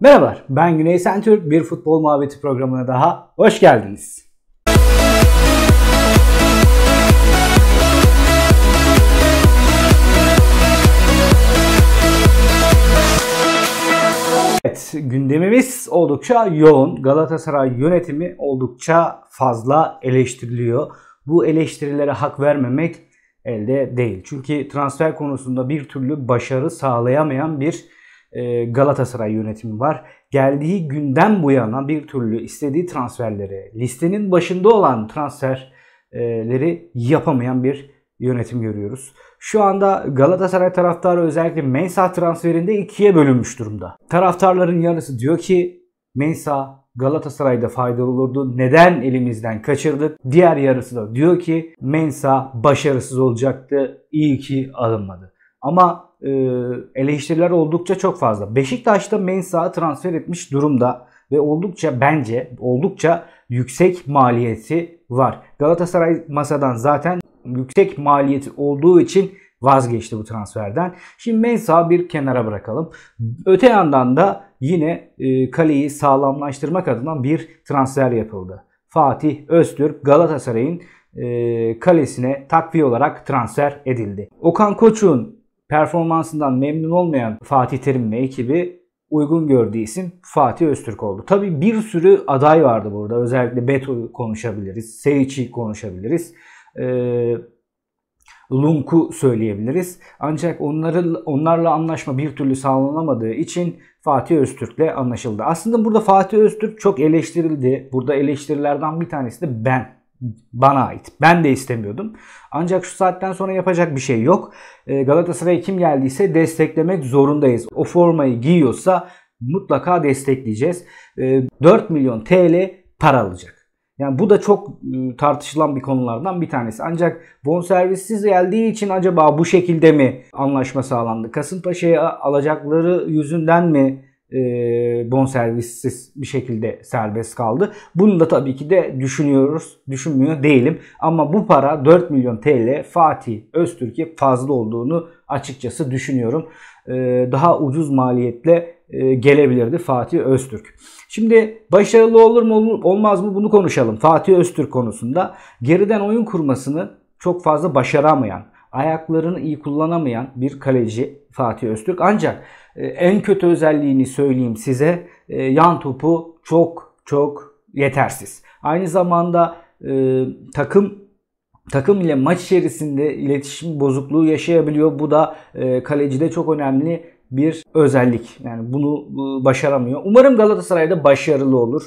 Merhabalar, ben Güney Sentürk. Bir futbol muhabbeti programına daha hoş geldiniz. Evet, gündemimiz oldukça yoğun. Galatasaray yönetimi oldukça fazla eleştiriliyor. Bu eleştirilere hak vermemek elde değil. Çünkü transfer konusunda bir türlü başarı sağlayamayan bir Galatasaray yönetimi var. Geldiği günden bu yana bir türlü istediği transferleri, listenin başında olan transferleri yapamayan bir yönetim görüyoruz. Şu anda Galatasaray taraftarı özellikle Mensah transferinde ikiye bölünmüş durumda. Taraftarların yarısı diyor ki Mensah Galatasaray'da faydalı olurdu. Neden elimizden kaçırdık? Diğer yarısı da diyor ki Mensah başarısız olacaktı. İyi ki alınmadı. Ama e, eleştiriler oldukça çok fazla. Beşiktaş'ta Mensah'ı transfer etmiş durumda ve oldukça bence oldukça yüksek maliyeti var. Galatasaray masadan zaten yüksek maliyeti olduğu için vazgeçti bu transferden. Şimdi Mensah'ı bir kenara bırakalım. Öte yandan da yine e, kaleyi sağlamlaştırmak adına bir transfer yapıldı. Fatih Öztürk Galatasaray'ın e, kalesine takviye olarak transfer edildi. Okan Koç'un performansından memnun olmayan Fatih Terim ve ekibi uygun gördüğü isim Fatih Öztürk oldu. Tabi bir sürü aday vardı burada. Özellikle Beto'yu konuşabiliriz. Sevici konuşabiliriz. Ee, Lunk'u söyleyebiliriz. Ancak onları, onlarla anlaşma bir türlü sağlanamadığı için Fatih Öztürk'le anlaşıldı. Aslında burada Fatih Öztürk çok eleştirildi. Burada eleştirilerden bir tanesi de ben bana ait. Ben de istemiyordum. Ancak şu saatten sonra yapacak bir şey yok. Ee, Galatasaray kim geldiyse desteklemek zorundayız. O formayı giyiyorsa mutlaka destekleyeceğiz. 4 ee, milyon TL para alacak. Yani bu da çok ıı, tartışılan bir konulardan bir tanesi. Ancak bonservissiz geldiği için acaba bu şekilde mi anlaşma sağlandı? Kasımpaşa'ya alacakları yüzünden mi e, bonservissiz bir şekilde serbest kaldı. Bunu da tabii ki de düşünüyoruz. Düşünmüyor değilim. Ama bu para 4 milyon TL Fatih Öztürk'e fazla olduğunu açıkçası düşünüyorum. E, daha ucuz maliyetle e, gelebilirdi Fatih Öztürk. Şimdi başarılı olur mu olmaz mı bunu konuşalım. Fatih Öztürk konusunda geriden oyun kurmasını çok fazla başaramayan, ayaklarını iyi kullanamayan bir kaleci Fatih Öztürk. Ancak e, en kötü özelliğini söyleyeyim size. E, yan topu çok çok yetersiz. Aynı zamanda e, takım takım ile maç içerisinde iletişim bozukluğu yaşayabiliyor. Bu da kalecide çok önemli bir özellik. Yani bunu başaramıyor. Umarım Galatasaray'da başarılı olur.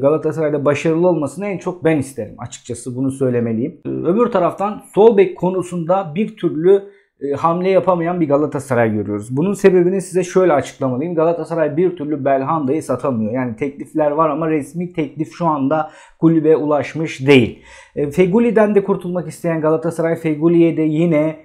Galatasaray'da başarılı olmasını en çok ben isterim açıkçası bunu söylemeliyim. Öbür taraftan sol bek konusunda bir türlü e, hamle yapamayan bir Galatasaray görüyoruz. Bunun sebebini size şöyle açıklamalıyım. Galatasaray bir türlü Belhanda'yı satamıyor. Yani teklifler var ama resmi teklif şu anda kulübe ulaşmış değil. E, Feguli'den de kurtulmak isteyen Galatasaray Feguli'ye de yine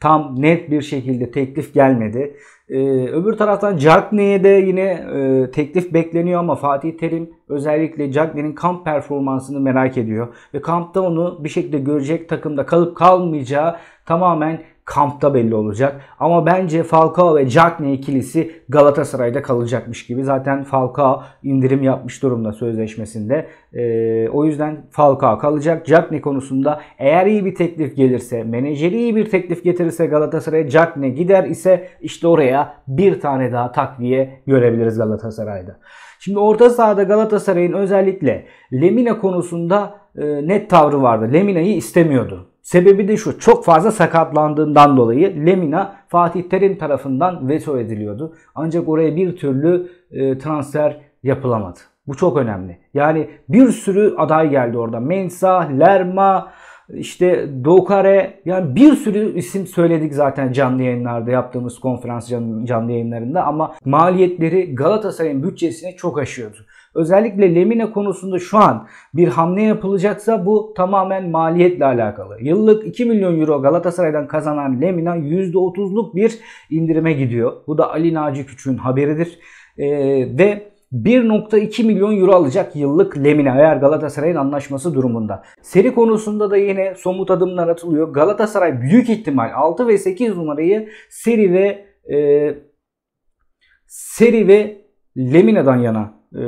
tam net bir şekilde teklif gelmedi. Ee, öbür taraftan Cagney'e de yine e, teklif bekleniyor ama Fatih Terim özellikle Cagney'in kamp performansını merak ediyor. Ve kampta onu bir şekilde görecek takımda kalıp kalmayacağı tamamen kampta belli olacak. Ama bence Falcao ve Cagney ikilisi Galatasaray'da kalacakmış gibi. Zaten Falcao indirim yapmış durumda sözleşmesinde. Ee, o yüzden Falcao kalacak. Cagney konusunda eğer iyi bir teklif gelirse, menajeri iyi bir teklif getirirse Galatasaray'a Cagney gider ise işte oraya bir tane daha takviye görebiliriz Galatasaray'da. Şimdi orta sahada Galatasaray'ın özellikle Lemina konusunda e, net tavrı vardı. Lemina'yı istemiyordu. Sebebi de şu çok fazla sakatlandığından dolayı Lemina Fatih Terim tarafından veto ediliyordu. Ancak oraya bir türlü e, transfer yapılamadı. Bu çok önemli. Yani bir sürü aday geldi orada. Mensah, Lerma, işte Dokare yani bir sürü isim söyledik zaten canlı yayınlarda yaptığımız konferans canlı yayınlarında ama maliyetleri Galatasaray'ın bütçesine çok aşıyordu. Özellikle Lemina konusunda şu an bir hamle yapılacaksa bu tamamen maliyetle alakalı. Yıllık 2 milyon euro Galatasaray'dan kazanan Lemina %30'luk bir indirime gidiyor. Bu da Ali Naci Küçük'ün haberidir. Ee, ve 1.2 milyon euro alacak yıllık Lemina eğer Galatasaray'ın anlaşması durumunda. Seri konusunda da yine somut adımlar atılıyor. Galatasaray büyük ihtimal 6 ve 8 numarayı seri ve e, seri ve Lemina'dan yana e,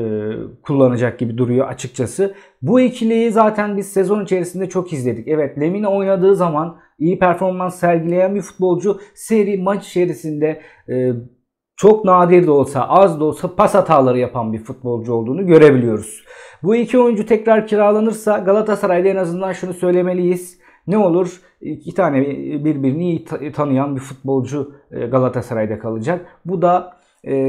kullanacak gibi duruyor açıkçası. Bu ikiliyi zaten biz sezon içerisinde çok izledik. Evet Lemina oynadığı zaman iyi performans sergileyen bir futbolcu seri maç içerisinde e, çok nadir de olsa az da olsa pas hataları yapan bir futbolcu olduğunu görebiliyoruz. Bu iki oyuncu tekrar kiralanırsa Galatasaray'da en azından şunu söylemeliyiz. Ne olur? İki tane birbirini iyi tanıyan bir futbolcu e, Galatasaray'da kalacak. Bu da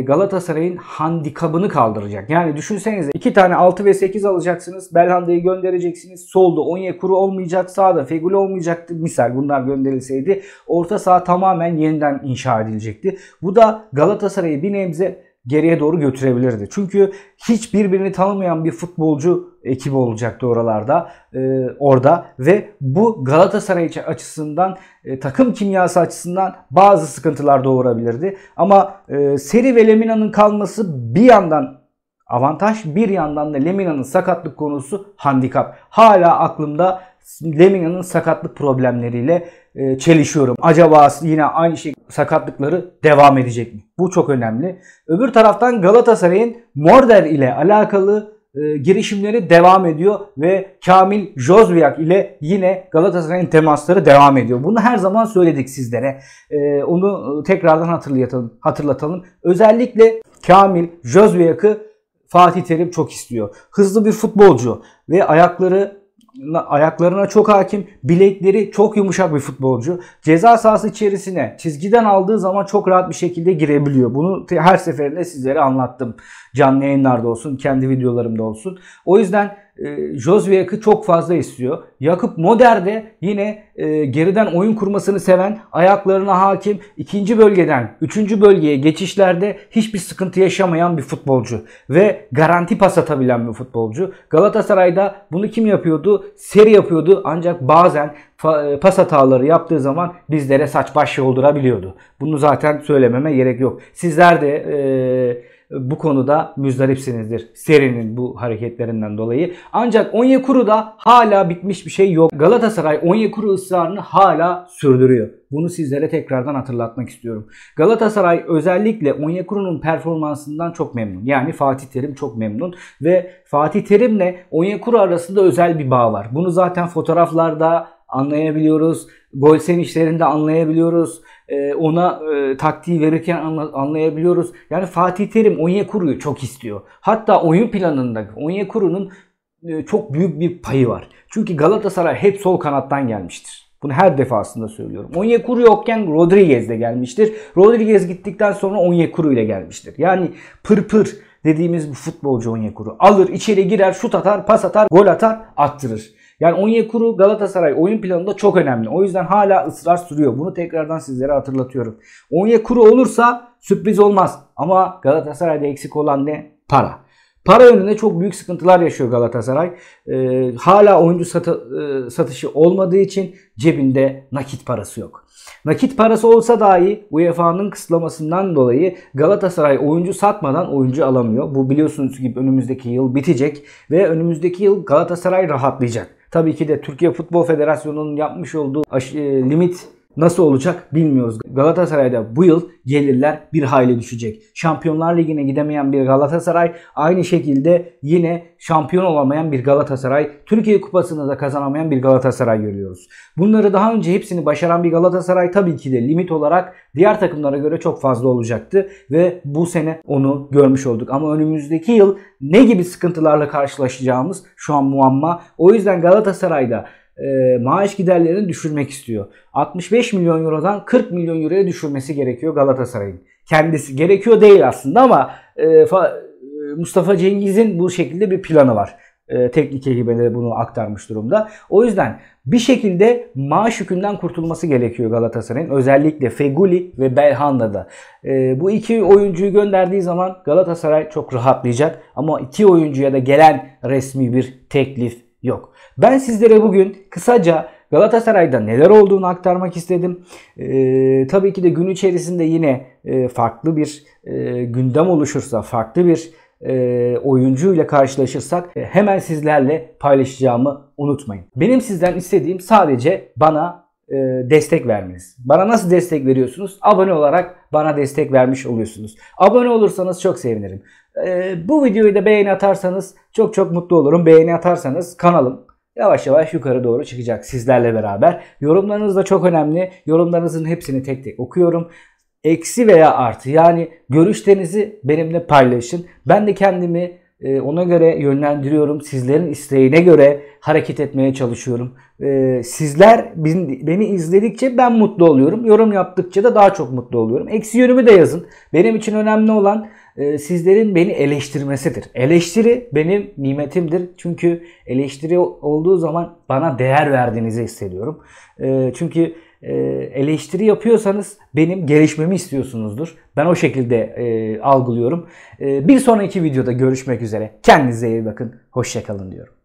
Galatasaray'ın handikabını kaldıracak. Yani düşünsenize iki tane 6 ve 8 alacaksınız. Belhanda'yı göndereceksiniz. Solda Onyekuru olmayacak. Sağda Feguli olmayacaktı. Misal bunlar gönderilseydi orta saha tamamen yeniden inşa edilecekti. Bu da Galatasaray'ı bir nebze geriye doğru götürebilirdi. Çünkü hiç birbirini tanımayan bir futbolcu ekibi olacaktı oralarda e, orada ve bu Galatasaray açısından e, takım kimyası açısından bazı sıkıntılar doğurabilirdi. Ama e, Seri ve Lemina'nın kalması bir yandan avantaj bir yandan da Lemina'nın sakatlık konusu handikap. Hala aklımda Lemina'nın sakatlık problemleriyle e, çelişiyorum. Acaba yine aynı şey sakatlıkları devam edecek mi? Bu çok önemli. Öbür taraftan Galatasaray'ın Morder ile alakalı e, girişimleri devam ediyor ve Kamil Jozviak ile yine Galatasaray'ın temasları devam ediyor. Bunu her zaman söyledik sizlere. E, onu tekrardan hatırlatalım. hatırlatalım. Özellikle Kamil Jozviak'ı Fatih Terim çok istiyor. Hızlı bir futbolcu ve ayakları ayaklarına çok hakim, bilekleri çok yumuşak bir futbolcu. Ceza sahası içerisine çizgiden aldığı zaman çok rahat bir şekilde girebiliyor. Bunu her seferinde sizlere anlattım. Canlı yayınlarda olsun, kendi videolarımda olsun. O yüzden e, Josviak'ı çok fazla istiyor. Yakup Moder de yine e, geriden oyun kurmasını seven, ayaklarına hakim, ikinci bölgeden üçüncü bölgeye geçişlerde hiçbir sıkıntı yaşamayan bir futbolcu. Ve garanti pas atabilen bir futbolcu. Galatasaray'da bunu kim yapıyordu? Seri yapıyordu ancak bazen e, pas hataları yaptığı zaman bizlere saç baş yoldurabiliyordu. Bunu zaten söylememe gerek yok. Sizler de e, bu konuda müzdaripsinizdir serinin bu hareketlerinden dolayı. Ancak Onyekuru'da hala bitmiş bir şey yok. Galatasaray Onyekuru ısrarını hala sürdürüyor. Bunu sizlere tekrardan hatırlatmak istiyorum. Galatasaray özellikle Onyekuru'nun performansından çok memnun. Yani Fatih Terim çok memnun ve Fatih Terim'le Onyekuru arasında özel bir bağ var. Bunu zaten fotoğraflarda anlayabiliyoruz. Gol sevinçlerinde anlayabiliyoruz. Ee, ona e, taktiği verirken anlayabiliyoruz. Yani Fatih Terim Onyekuru'yu çok istiyor. Hatta oyun planında Onyekuru'nun e, çok büyük bir payı var. Çünkü Galatasaray hep sol kanattan gelmiştir. Bunu her defasında söylüyorum. Onyekuru yokken Rodriguez de gelmiştir. Rodriguez gittikten sonra Onyekuru ile gelmiştir. Yani pır pır dediğimiz bir futbolcu Onyekuru. Alır, içeri girer, şut atar, pas atar, gol atar, attırır. Yani Onyekuru Galatasaray oyun planında çok önemli. O yüzden hala ısrar sürüyor. Bunu tekrardan sizlere hatırlatıyorum. Onyekuru olursa sürpriz olmaz. Ama Galatasaray'da eksik olan ne? Para. Para yönünde çok büyük sıkıntılar yaşıyor Galatasaray. Ee, hala oyuncu satı, e, satışı olmadığı için cebinde nakit parası yok. Nakit parası olsa dahi UEFA'nın kısıtlamasından dolayı Galatasaray oyuncu satmadan oyuncu alamıyor. Bu biliyorsunuz gibi önümüzdeki yıl bitecek ve önümüzdeki yıl Galatasaray rahatlayacak. Tabii ki de Türkiye Futbol Federasyonu'nun yapmış olduğu e, limit Nasıl olacak bilmiyoruz. Galatasaray'da bu yıl gelirler bir hayli düşecek. Şampiyonlar Ligi'ne gidemeyen bir Galatasaray aynı şekilde yine şampiyon olamayan bir Galatasaray, Türkiye Kupası'nı da kazanamayan bir Galatasaray görüyoruz. Bunları daha önce hepsini başaran bir Galatasaray tabii ki de limit olarak diğer takımlara göre çok fazla olacaktı ve bu sene onu görmüş olduk. Ama önümüzdeki yıl ne gibi sıkıntılarla karşılaşacağımız şu an muamma. O yüzden Galatasaray'da e, maaş giderlerini düşürmek istiyor. 65 milyon eurodan 40 milyon euroya düşürmesi gerekiyor Galatasaray'ın. Kendisi gerekiyor değil aslında ama e, fa, e, Mustafa Cengiz'in bu şekilde bir planı var. E, teknik ekibe bunu aktarmış durumda. O yüzden bir şekilde maaş yükünden kurtulması gerekiyor Galatasaray'ın. Özellikle Feguli ve Belhanda'da. E, bu iki oyuncuyu gönderdiği zaman Galatasaray çok rahatlayacak. Ama iki oyuncuya da gelen resmi bir teklif yok. Ben sizlere bugün kısaca Galatasaray'da neler olduğunu aktarmak istedim. Ee, tabii ki de gün içerisinde yine e, farklı bir e, gündem oluşursa, farklı bir e, oyuncu ile karşılaşırsak e, hemen sizlerle paylaşacağımı unutmayın. Benim sizden istediğim sadece bana destek vermeniz. Bana nasıl destek veriyorsunuz? Abone olarak bana destek vermiş oluyorsunuz. Abone olursanız çok sevinirim. E, bu videoyu da beğeni atarsanız çok çok mutlu olurum. Beğeni atarsanız kanalım yavaş yavaş yukarı doğru çıkacak sizlerle beraber. Yorumlarınız da çok önemli. Yorumlarınızın hepsini tek tek okuyorum. Eksi veya artı yani görüşlerinizi benimle paylaşın. Ben de kendimi e, ona göre yönlendiriyorum. Sizlerin isteğine göre hareket etmeye çalışıyorum. E, sizler beni izledikçe ben mutlu oluyorum. Yorum yaptıkça da daha çok mutlu oluyorum. Eksi yönümü de yazın. Benim için önemli olan e, sizlerin beni eleştirmesidir. Eleştiri benim nimetimdir. Çünkü eleştiri olduğu zaman bana değer verdiğinizi hissediyorum. Çünkü eleştiri yapıyorsanız benim gelişmemi istiyorsunuzdur. Ben o şekilde e, algılıyorum. E, bir sonraki videoda görüşmek üzere. Kendinize iyi bakın. Hoşçakalın diyorum.